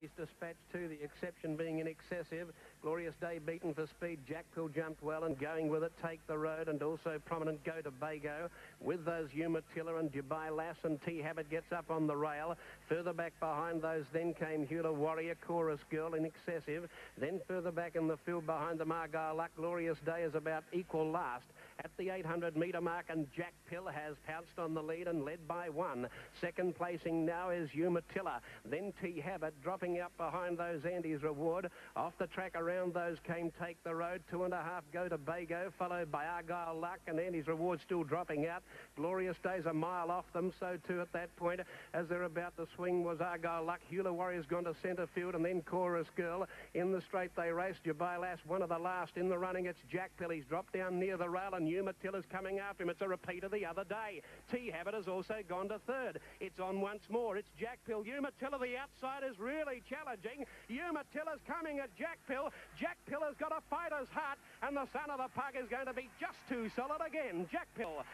He's dispatched to the exception being in excessive. Glorious Day beaten for speed. Jakpil jumped well and going with it. Take the road and also prominent Go to Bago with those Umatilla and Dubai Lass and T Habit gets up on the rail. Further back behind those then came Hula Warrior, Chorus Girl in excessive. Then further back in the field behind the Argyle Luck. Glorious Day is about equal last at the 800 metre mark and Jack Pill has pounced on the lead and led by one. Second placing now is Umatilla. Then T Habit dropping up behind those Andy's Reward. Off the track around those came Take the Road. Two and a half go to Bago, followed by Argyle Luck, and Andy's Reward still dropping out. Glorious Days a mile off them, so too at that point, as they're about to swing, was Argyle Luck. Hula Warrior's gone to centre field, and then Chorus Girl. In the straight they race. Dubai Lass, one of the last in the running. It's Jack Pilly's dropped down near the rail, and Umatilla's coming after him. It's a repeat of the other day. T Habit has also gone to third. It's on once more. It's Jakpil. Umatilla, the outside, is really challenging. Umatilla's coming at Jakpil. Jack Pill has got a fighter's heart, and the son of the pug is going to be just too solid again. Jakpil.